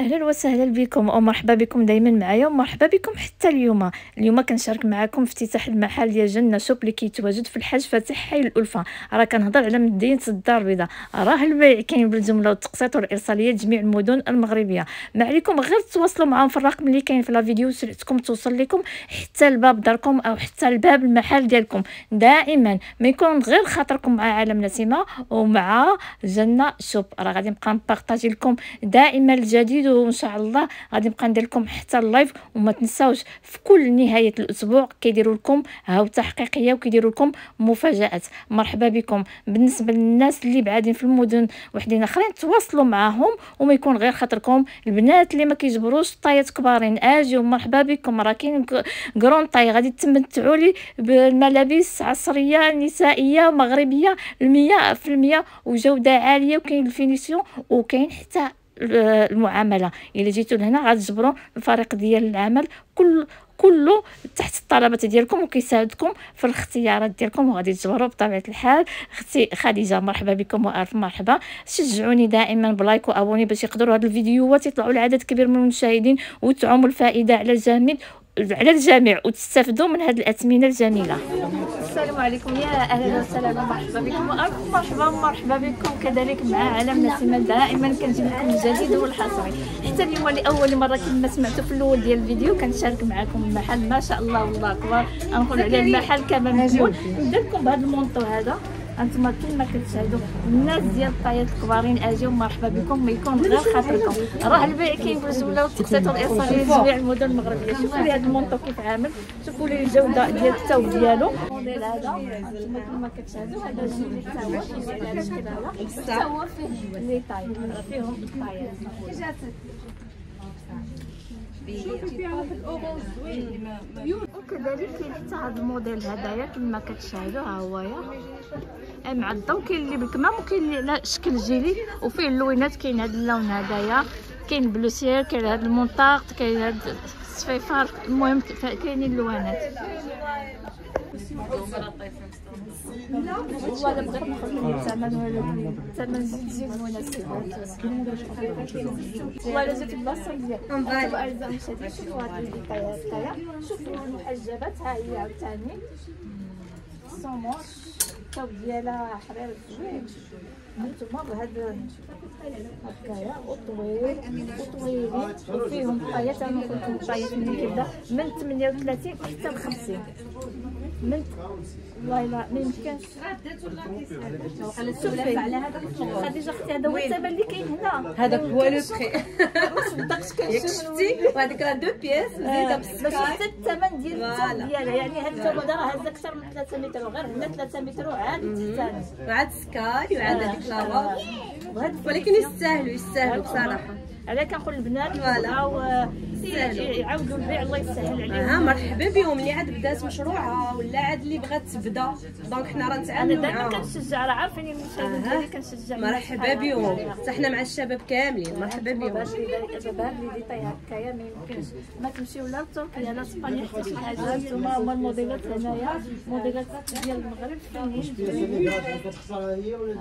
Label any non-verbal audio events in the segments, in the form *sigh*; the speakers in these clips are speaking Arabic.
أهلا وسهلا بكم ومرحبا بكم دائما معايا ومرحبا بكم حتى اليوم. اليوم كنشارك معكم افتتاح المحل ديال جنة شوب اللي كيتواجد في الحاج فاتح حي الألفة. راه كنهضر على مدينة الدار البيضاء. راه البيع كاين بالجملة والتقسيط والإرسالية لجميع المدن المغربية. ما عليكم غير تواصلوا معاهم في الرقم اللي كاين في لا فيديو سرعتكم توصل لكم حتى لباب داركم أو حتى لباب المحل ديالكم. دائما ما يكون غير خاطركم مع عالم نسيمة ومع جنة شوب. راه غادي نبقى نبارطاجي لكم دائما الجديد جديد وان شاء الله غادي نبقى ندير لكم حتى ال live وما تنساوش في كل نهاية الأسبوع كيديروا لكم هاو تحقيقية وكيديروا لكم مفاجآت. مرحبا بكم. بالنسبة للناس اللي بعادين في المدن وحدين آخرين تواصلوا معاهم وما يكون غير خاطركم. البنات اللي ما كيجبروش طايات كبارين. اجيو مرحبا بكم. راه كاين grande taille. غادي تمتعوا لي بالملابس عصرية نسائية مغربية المية في المية وجودة عالية وكاين ال finition وكاين حتى المعاملة. إلا جيتوا لهنا غتجبروا الفريق ديال العمل كل كله تحت الطلبات ديالكم وكيساعدكم في الاختيارات ديالكم. وغادي تجبروا بطبيعة الحال. أختي خديجة مرحبا بكم وألف مرحبا. شجعوني دائما ب like و abonnez باش يقدروا هاد الفيديوهات يطلعوا لعدد كبير من المشاهدين وتعم الفائدة على الجميع على الجميع وتستافدوا من هذه الأثمنة الجميلة. السلام عليكم. يا أهلا وسهلا. ومرحبا بكم. مرحبا. مرحبا بكم كذلك مع عالم نسيمه دائما كنجيب لكم الجديد والحصري. حتى اليوم لأول مرة كما سمعتوا في الأول ديال الفيديو كنشارك معكم المحل. ما شاء الله والله أكبر. غنقول عليه المحل كما نقول ندير لكم بهذا المونطو هذا. أنتم كما كتشاهدوا الناس ديال الطايات الكبارين أجيو مرحبا بكم ما يكون غير خاطركم. راه البيع كاين في الجملة والتقسيط والارسال لجميع المدن المغربيه شوفوا لي هذا المونطو كيف عامل. شوفوا لي الجودة ديال الثوب ديالو. الموديل هذا أنتم كما كتشاهدوا هذا الشكل هذا هو فيه لي طاي فيهم الطايات وكذلك كاين حتى هذا الموديل هدايا كما كتشاهدوا ها هويا مع الضو كاين اللي بالكمام وكاين اللي على شكل جيلي. وفيه اللوينات كاين هذا اللون هدايا. كاين بلوسير كاين هذا المونطاق كاين هذا الصفيفار المهم كاينين اللوانات ولا بغيت نخرج من الثمن ولا الثمن زيد مناسب ولا جات البلاصه مزيان اعزائي المشاهدين شوفوا هاد البيطايه شوفوا المحجبات ها هي عاوتاني الصوموش الثوب ديالها حرير زوين نتوما بهذا هكايا وطويل وطويلين وفيهم طايات أنا الطايات من كيبدا من 38 حتى ل 50 من والله ما يمكنش. شوفي خديجة أختي هذا هو الثمن اللي كاين هنا. هذاك هو لو صدقتش كنشوف *laughs* شفتي؟ وهذيك راه دو بياس زيده باش حتى الثمن ديال ديالها. يعني هاد الثوب هذا راه هز أكثر من 3 متر وغير هنا 3 متر وعاد تحتاني وعاد سكاي وعاد هذيك لا ولكن يستاهلوا يستاهلوا بصراحة. على كنقول البنات بغاو يعاودوا البيع الله يسهل عليهم. آه مرحبا بهم اللي عاد بدات مشروعها ولا عاد اللي بغات تبدا؟ دونك حنا راه نتعاملوا معاهم. أنا دائما كنشجع راه عارفين المشاهدين ديالي كنشجع مرحبا بهم حتى حنا مع الشباب كاملين. مرحبا بهم باش دابا اللي طاي هكايا ما يمكنش. ما تمشيو لا لتركيا لا إسبانيا حتى شي حاجة نتوما هما الموديلات هنايا موديلات ديال المغرب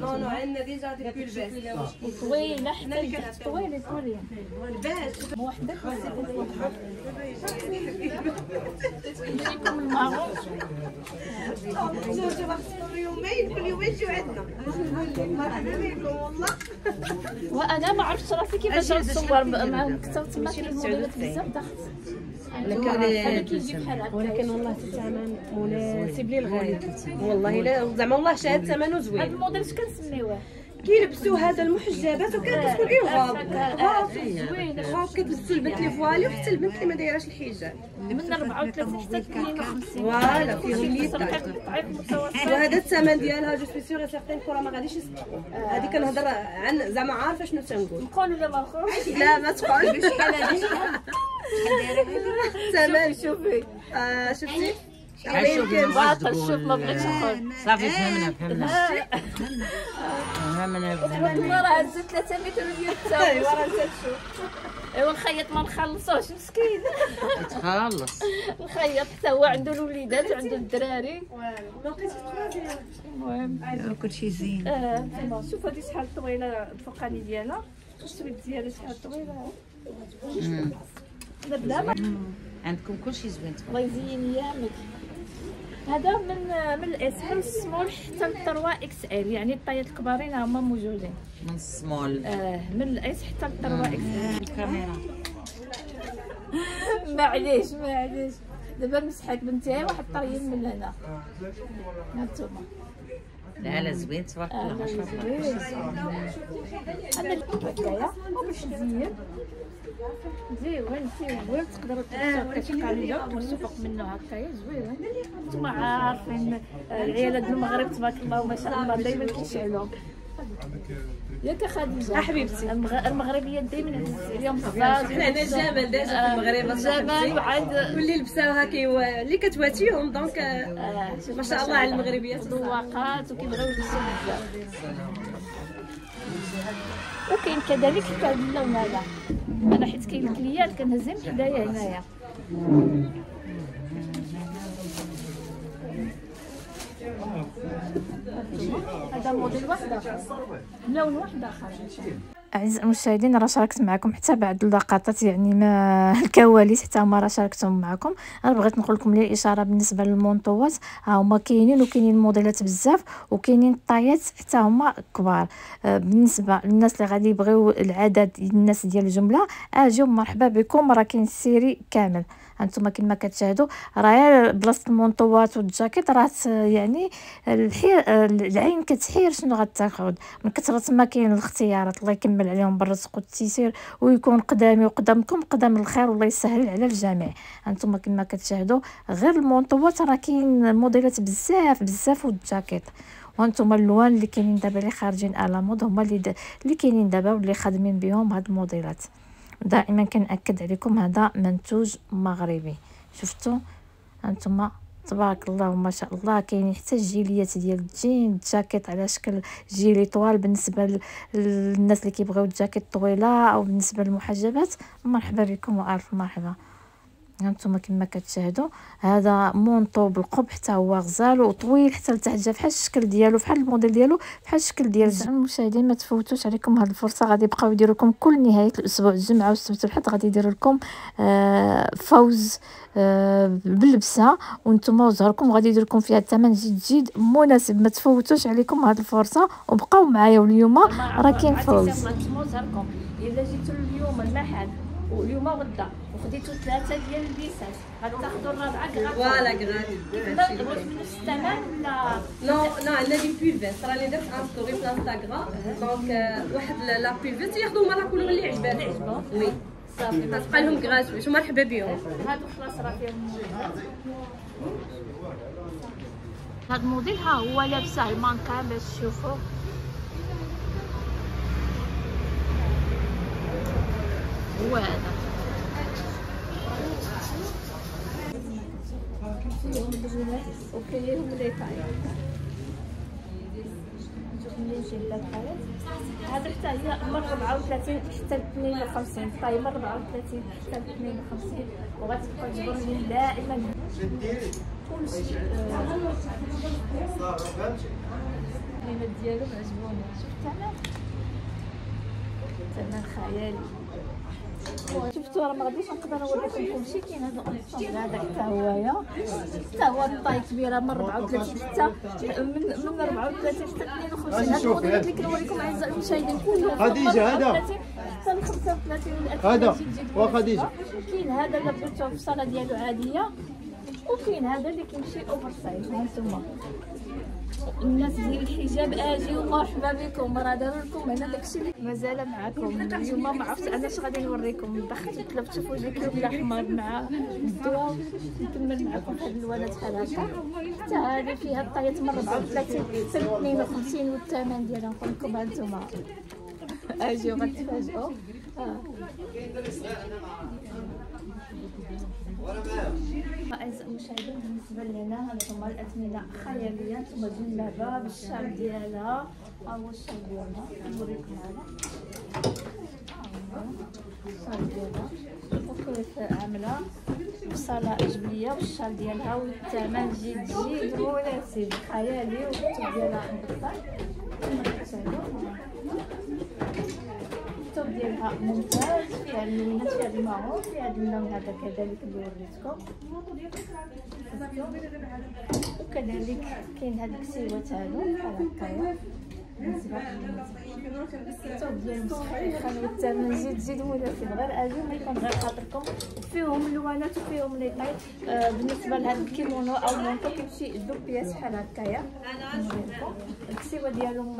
نو نو عندنا ديجا دي بول باس. طويلة حتى طويله وحدك يومين كل يومين عندنا والله وأنا ما عرفتش راسي كيفاش نصور مع كثرت ما كاين موديلات بزاف ضغط ولكن والله الثمن مناسب للغايه والله لا زعما والله شاهد ثمنه زوين. هذا الموديل اش كنسميوه كيلبسوا هذا المحجبات وكانت كتكون غير غاب غاب كتلبسوا البنت لي فوالي وحتى البنت اللي ما دايراش الحجاب. من 34 حتى 52 فوالا فيهم لي *laughs* وهذا الثمن ديالها جو سوي سيغ سيغتين كره ما غاديش يصدقوا هذه كنهضر عن زعما عارفة شنو تنقول. نقول ولا ما نقولش؟ *laughs* لا ما تقولش. الثمن *laughs* شوفي. آه شفتي؟ باطل شوف ما بغيتش نقول صافي فهمنا فهمنا فهمنا فهمنا راه هزت 3 متر ديال الثوب ايوا راه شوف. أيوا الخياط ما نخلصوش مسكين. يتخلص الخياط حتى هو عنده الوليدات وعنده الدراري. المهم كلشي زين. آه شوف هذه شحال طويلة الفوقاني ديالها. السويد ديالي شحال طويلة. ما عندكم كل شيء زوين الله يزين ايامك هذا من من الاس من ال small حتى ل 3 XL. يعني الطايات الكبارين هما موجودين. من السمول آه من الإس حتى ل 3 إكس إل. الكاميرا *laughs* معليش معليش. دابا نمسحك بنتي واحد طريين من هنا. هانتوما. لا لا زوين تبارك الله. ما شاء الله أنا الحكاية وباش نزين زوين زوين تقدروا منه هكايا زوين. عارفين آه، العيالات المغرب تبارك الله ما شاء الله دائما كيشعلوا ياك خديجة حبيبتي. المغ- المغربيات دائما عليهم الزين حنا هنا الجمال déjà في المغرب الجمال وعاد واللي لبساوها كيو اللي كتواتيهم donc آه، ما شاء الله على المغربيات ذواقات وكيبغيو يلبسوا بزاف. وكاين كذلك اللون هذا أنا حيت كاين الكليات كنهزهم حدايا هنايا. هذا موديل واحد آخر. لون واحد آخر. اعزائي المشاهدين راه شاركت معكم حتى بعد اللقطات يعني ما *laughs* الكواليس حتى هما راه شاركتهم معكم. أنا بغيت نقول لكم لي إشارة بالنسبة للمونطوات ها هما كاينين وكاينين موديلات بزاف وكاينين الطايات حتى هما كبار. آه، بالنسبة للناس اللي غادي يبغيو العدد الناس ديال الجملة اجيو مرحبا بكم. راه كاين السيري كامل. هانتوما كما كتشاهدوا راه بلاصة المونطوات والجاكيت راه يعني الحير العين كتحير شنو غتاخذ من كثرة ما كاين الاختيارات الله يكمل عليهم بالرزق والتيسير ويكون قدامي وقدامكم قدام الخير والله يسهل على الجميع. هانتوما كما كتشاهدوا غير المونطوات راه كاين موديلات بزاف بزاف والجاكيت. وأنتم اللوان اللي كاينين دابا اللي خارجين على مود هما اللي. اللي كاينين دابا واللي خادمين بهم هاد الموديلات. دائما كنأكد عليكم هذا منتوج مغربي. شفتوا؟ هانتوما تبارك الله ما شاء الله كاينين حتى الجيليات ديال الجين جاكيت على شكل جيلي طوال. بالنسبة للناس اللي كيبغيو الجاكيت طويلة أو بالنسبة للمحجبات مرحبا بكم وألف مرحبا. هانتوما كما كتشاهدوا هذا مونطو بالقب حتى هو غزال وطويل حتى لتحت جا بحال الشكل ديالو بحال الموديل ديالو بحال الشكل ديال الزعم المشاهدين ما تفوتوش عليكم هذه الفرصة غادي يبقاو يديروا لكم كل نهاية الأسبوع الجمعة والسبت والحد غادي يديروا لكم آه، فوز آه، باللبسة. وأنتم وزهركم غادي يدير لكم فيها الثمن جد جد مناسب. ما تفوتوش عليكم هذه الفرصة وبقاو معايا واليوم راه كاين فوز. زهركم الا جيتوا اليوم المحل واليوم غدا وخديتوا ثلاثة ديال البيسات. غتاخذوا الرابعة voilà غادي. واش بنفس الثمن ولا non non عندنا des buffets راني درت en story في الانستغرام donc واحد لا- بيفيت ياخذوا هما la couleur اللي عجباتهم oui. صافي. غتبقى لهم gratuite ومرحبا بهم هادو خلاص راه فيهم. هاد الموديل ها هو لابسه المانكا باش تشوفوا هو هذا. فيهم البنات وكاينهم لي طاي نشوف منين جايب هاد حتى هي من 34 حتى ل 52 طاي من 34 حتى ل 52 وغتبقى تجبرني دائما كلشي القيمة ديالو عجبوني شوف الثمن ثمن خيالي شفتوا راه ما غاديش نقدر نوريكم كلشي كاين هذا ال ensemble هذا حتى هويا. حتى هو ال taille كبيره من 34 حتى من من 34 حتى 52 هذا. الموديلات اللي كنوريكم اعزائي المشاهدين كلهم. خديجة، هذا. حتى ل 35 والألف هذا. وخديجة. كاين هذا اللي بغيتوه في الصاله ديالو عادية. وكاين هذا اللي كيمشي oversize ها انتما الناس ديال الحجاب اجيو مرحبا بكم. راه داروا لكم هنا داكشي اللي مازال معكم. اليوم ما عرفت أنا اش غادي نوريكم. دخلت طلبت في وجهي كيلو الاحمر مع الدواء. نكمل معكم هاد الوانات بحال هكا حتى هذه فيها الطايات من 34 حتى ل 52 والثمن ديالها. نقول لكم ها انتما اجيو غتفاجئوا. آه. أعزائي المشاهدين بالنسبة لنا هانتوما الأثمنة خيالية هانتوما جلابة بالشال ديالها. ها هو الشال ديالها نوريكم هذا. الشال ديالها شوفوا عاملة. بصالة جبلية والشال ديالها. والثمن جد جد مناسب خيالي. والكتب ديالها مبطل صراحة ممتاز. فيها اللونات فيها المارون فيها اللون هذا كذلك اللي وريتكم وكذلك كاين هاد الكسيوات هادو بحال هكايا فيهم اللوانات وفيهم les tailles بالنسبة لهذا الكيمونو أو مونطو كيمشي deux pièces بحال هكايا. الكسيوه ديالهم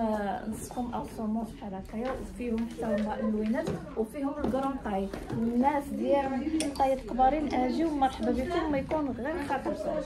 نصفهم أو saumon بحال هكايا وفيهم حتى هما اللوينات وفيهم ال grande taille الناس ديال طايات كبارين أجيو مرحبا بكم ما يكون غير خاطركم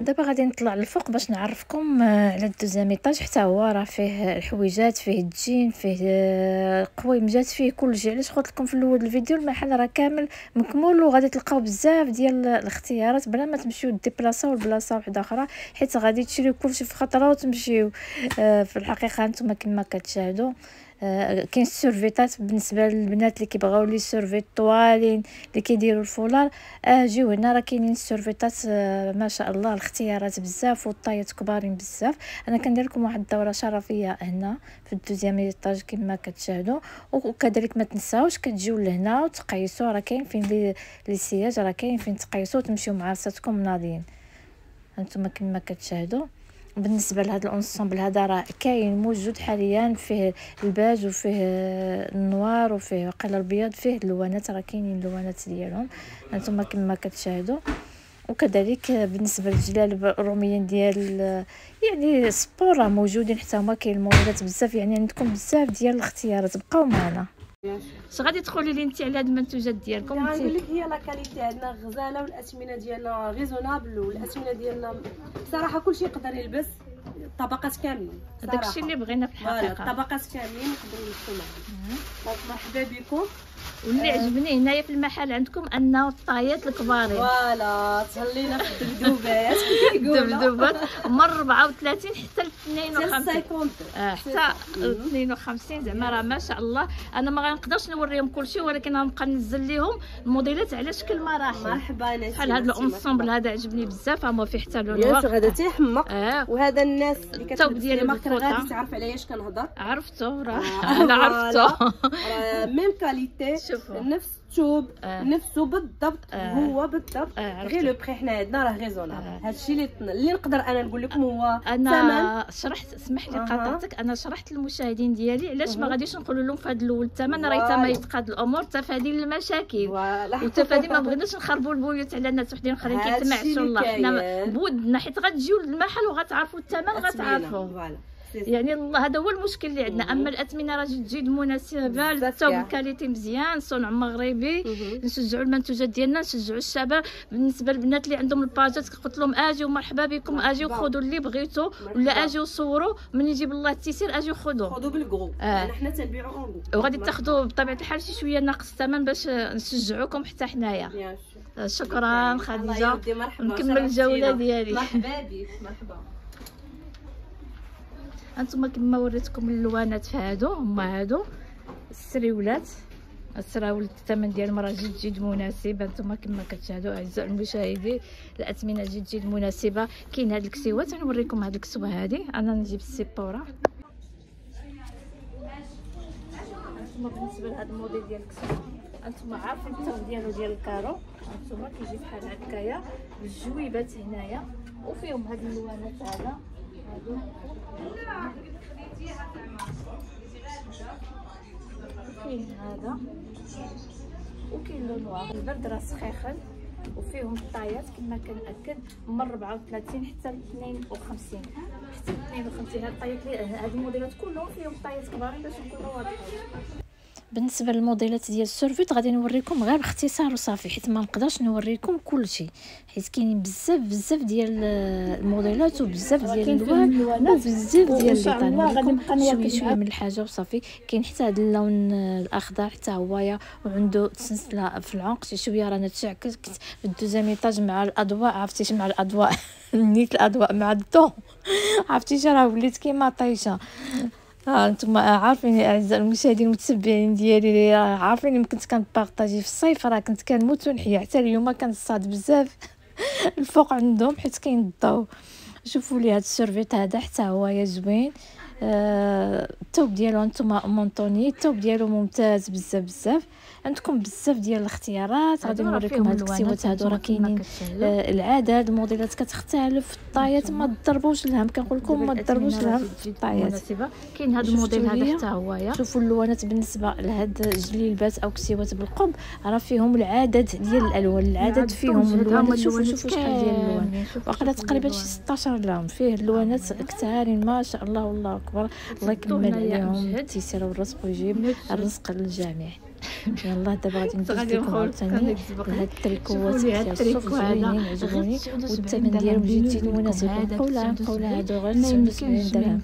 دابا غادي نطلع للفوق باش نعرفكم آه، على ال deuxième étage حتى هو راه فيه الحويجات فيه الجين فيه آه، قويمجات فيه كل شيء. علاش قلت لكم في الأول الفيديو المحل راه كامل مكمول وغادي تلقاو بزاف ديال الاختيارات بلا ما تمشيو ديبلاصاو لبلاصه واحدة أخرى حيت غادي تشريو كلشي في خطرة وتمشيو. آه، في الحقيقة نتوما كما كتشاهدوا كاين السيرفيتات بالنسبة للبنات اللي كيبغاو les survêtes طوالين اللي كيديروا الفولار آه جيو هنا راه كاينين السيرفيتات آه ما شاء الله الاختيارات بزاف والطايات كبارين بزاف. أنا كندير لكم واحد الدورة شرفية هنا في ال deuxième étage كما كتشاهدوا وكذلك ما تنساوش كتجيو لهنا وتقيسوا راه كاين فين لي لي سياج راه كاين فين تقيسوا وتمشيو مع راساتكم ناضيين. هانتوما كما كتشاهدوا بالنسبة لهذا ال ensemble هذا راه كاين موجود حاليا فيه الباج وفيه ال noir وفيه قال الابيض فيه اللوانات راه كاينين اللوانات ديالهم. هانتوما كما كتشاهدوا. وكذلك بالنسبة للجلال الروميين ديال يعني sport موجودين حتى هما كاين الموديلات بزاف. يعني عندكم بزاف ديال الاختيارات. بقاو معنا. اش غادي تقولي لي انت على هاد المنتوجات ديالكم؟ غنقول لك هي la qualité عندنا غزاله والاثمنه ديالنا raisonnables والاثمنه ديالنا بصراحه كلشي يقدر يلبس. طبقات كاملين. داكشي اللي بغينا في الحقيقة. طبقات كاملين نقدروا نلبسوا معاهم. donc مرحبا بكم. واللي عجبني هنايا في المحل عندكم انه الطايات الكبارين voilà تهلينا في الدبدوبات الدبدوبات من 34 حتى ل 52 50 آه، حتى 52 زعما راه ما شاء الله. أنا ما غنقدرش نوريهم كلشي ولكن غنبقى ننزل لهم الموديلات على شكل مراحل. مرحبا ناس بحال هذا ال ensemble هذا عجبني بزاف هو فيه حتى لون هذا تيحمق وهذا الناس اللي ديما كان بالفوطة. غادي تعرف عليا اش كنهضر عرفتو راه آه، أنا عرفتو راه ميم كاليتي. نفس الثوب آه. نفسه بالضبط آه. هو بالضبط. آه،. غير لو بري حنا عندنا راه ريزونابل آه. هادشي اللي اللي نقدر أنا نقول لكم هو ثمن أنا شرحت اسمح لي. قاطعتك. أنا شرحت للمشاهدين ديالي. علاش ما. غاديش نقول لهم في هذا الأول الثمن راه حتى ما يتقاد الأمور تفادي للمشاكل فوالا. وتفادي ما بغيناش نخربوا البيوت على الناس وحدين أخرين. كيتمعشوا الله. حنا. بودنا. حيت غتجيو للمحل وغتعرفوا الثمن غتعرفوا. يعني الله هذا هو المشكل اللي عندنا. أما الأثمنة راه جد مناسبه الثوب. ال qualité مزيان صنع مغربي. نشجعوا المنتوجات ديالنا نشجعوا الشباب بالنسبة للبنات اللي عندهم الباجات قلت لهم آجيو مرحبا بكم آجيو. خذوا اللي بغيتوا ولا. آجيو صوروا. من يجيب الله التيسير آجيو خذوا خذوا بال gros آه. يعني حنا تنبيعوا اون وغادي تاخذوا بطبيعة الحال شي شوية ناقص الثمن باش نشجعوكم حتى حنايا. شكرا خديجة. نكمل الجولة ديالي. مرحبا بك. مرحبا. أنتم كما وريتكم اللوانات هادو هما هادو. السريولات السراول الثمن ديال المراه جد جد مناسب أنتم كما كتشاهدوا أعزائي المشاهدين الأثمنة جد جد مناسبة. كاين هاد الكسوات نوريكم هاد الكسوة هادي. أنا نجيب السيبورة. أنتم بالنسبة لهذا الموديل ديال الكسوه أنتم عارفين الثوب ديالو ديال الكارو؟ أنتم كيجي بحال هكايا بالجويبات هنايا. وفيهم هاد اللوانات هذا. وكاين لون نوار البرد راه سخيخن وفيهم الطايات كما كنأكد من 34 حتى ل 52 حتى ل 52 هاد الطايات هاد الموديلات كلهم فيهم طايات كبارين باش نكونوا واضحين. بالنسبة للموديلات ديال السيرفيت غادي نوريكم غير باختصار وصافي حيت ما نقدرش نوريكم كلشي. حيت كاينين بزاف بزاف ديال الموديلات وبزاف ديال الالوان وبزاف ديال طالعين نبقى شوية شوية. من الحاجة وصافي. كاين حتى هذا اللون الأخضر حتى هوايا وعنده سلسله في العنق شي شوية رانا تشعكت في ال deuxième étage مع الأضواء عرفتي مع الأضواء؟ *laughs* نيت الأضواء مع الضو *laughs* عرفتي راه وليت كيما طيشه ها أنتم عارفين اعزائي المشاهدين المتبعين ديالي راه عارفين كنت كنبارطاجي في الصيف راه كنت كنموت ونحيا حتى اليوم كنصاد بزاف الفوق عندهم حيت كاين الضو شوفوا لي هذا السيرفيت هذا حتى هو يا زوين آه، الثوب ديالو أنتم مونطوني الثوب ديالو ممتاز بزاف بزاف. عندكم بزاف ديال الاختيارات غادي نوريكم هاد الكسيوات هادو راه كاينين. آه العاده الموديلات كتختلف في الطايات ما تضربوش الهم كنقول لكم ما تضربوش الهم في الطايات. كاين هذا الموديل هذا حتى هو شوفوا اللوانات بالنسبة لهاد جليلبات أو كسيوات بالقب راه فيهم العدد ديال الألوان العدد فيهم اللوانات شوفوا شوفوا شحال ديال اللوان. واقيلا تقريبا شي 16 لون فيه اللوانات كثارين ما شاء الله والله. اكبر الله يكمل عليهم. التيسير والرزق ويجيب الرزق للجميع. يلا دابا غادي *laughs* ندوز لكم عاوتاني هاد التريكوات ديال الصوف زوينين عجبوني والثمن ديالهم جد مناسب نقولها نقولها هادو غير 79 درهم.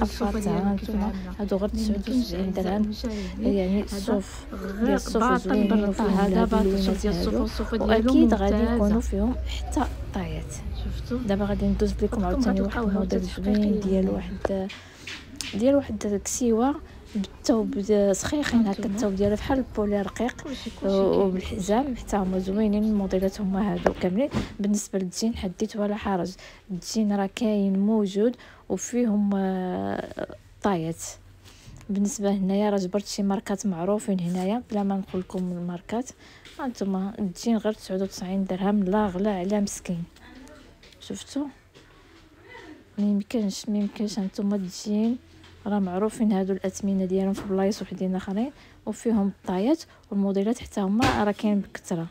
قفات هانتوما هادو غير 79 درهم. يعني الصوف ديال الصوف زوينين وفيهم اللوينات هادو. وأكيد غادي يكونوا فيهم حتى طايات دابا غادي ندوز لكم عاوتاني واحد الموديل زوين ديال واحد ديال واحد الكسيوه بالثوب سخيخين هكا الثوب ديالها بحال البولي رقيق وبالحزام حتى هما زوينين الموديلات هما هادو كاملين. بالنسبة للدين حديت ولا حرج. الدين راه كاين موجود وفيهم آه، طايات بالنسبة هنايا راه جبرت شي ماركات معروفين هنايا بلا ما نقول لكم الماركات. هانتوما الدين غير 99 درهم لا غلا على مسكين. شفتوا ميمكنش ميمكنش هانتوما الدين راه معروفين هادو الأثمنة ديالهم في بلايص وحدين آخرين وفيهم الطايات والموديلات حتى هما راه كاين بكثره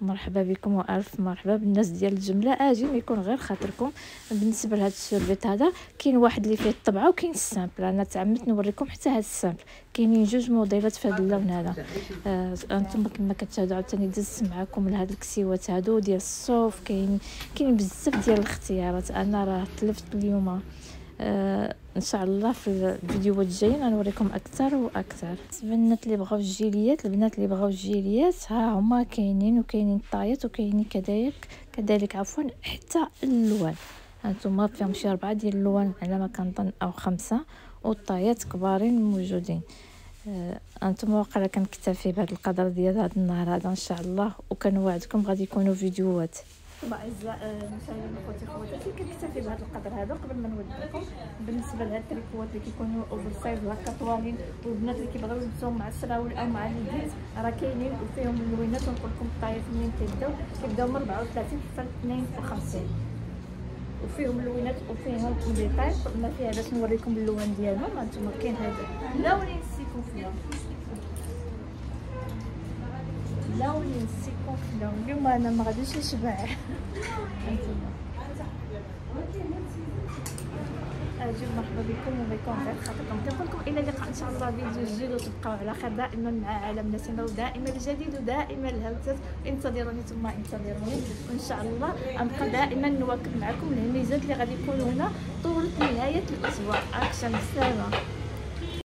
مرحبا بكم وألف مرحبا. بالناس ديال الجملة أجي ما يكون غير خاطركم. بالنسبة لهذا السيرفيت هذا كاين واحد اللي فيه الطبعة وكاين ال simple. أنا تعمدت نوريكم حتى هذا ال simple. كاينين جوج موديلات في هذا اللون هذا. آه أنتم كما كتشاهدوا عاوتاني دزت معكم لهاد الكسيوات هادو ديال الصوف. كاين كاين بزاف ديال الاختيارات. أنا راه تلفت اليوم. آه ان شاء الله في الفيديوهات الجايين غنوريكم أكثر وأكثر. البنات اللي بغاو الجيليات البنات اللي بغاو الجيليات ها هما كاينين وكاينين الطايات وكاينين كذلك كذلك عفوا حتى اللوان. هانتوما فيهم شي أربعة ديال اللوان على ما كنظن أو خمسة والطايات كبارين موجودين. آه أنتم واقيلا كنكتفي بهذا القدر ديال هذا النهار هذا ان شاء الله وكنوعدكم غادي يكونوا فيديوهات. اعزاء المشاهدين اخوتي خواتاتي كنكتفي بهذا القدر هذا قبل ما نودعكم. بالنسبة لهاد التريكوات اللي كيكونوا اوفر سايز وهكا طوالين والبنات اللي كيبغيو يلبسوهم مع السراول أو مع اليديت راه كاينين وفيهم اللوينات ونقول لكم الطايف منين كيبداو. كيبداو من 34 حتى 52 وفيهم اللوينات وفيهم ديتاي ما فيها باش نوريكم اللون ديالهم هانتوما كاين هذا لونين سيكون فيها لونين سيكون في لون. اليوم أنا ما غاديش نشبع. أجي مرحبا بكم وبكم غير خاطركم. كنقول لكم إلى اللقاء إن شاء الله. فيديو جديد وتبقاو على خير. دائما مع عالم نسينا ودائما الجديد ودائما الهوتات انتظروني ثم انتظروني وإن شاء الله غنبقى دائما نواكب معكم الهميزات اللي غادي يكونوا هنا طول نهاية الأسبوع. أكشن بالسلامه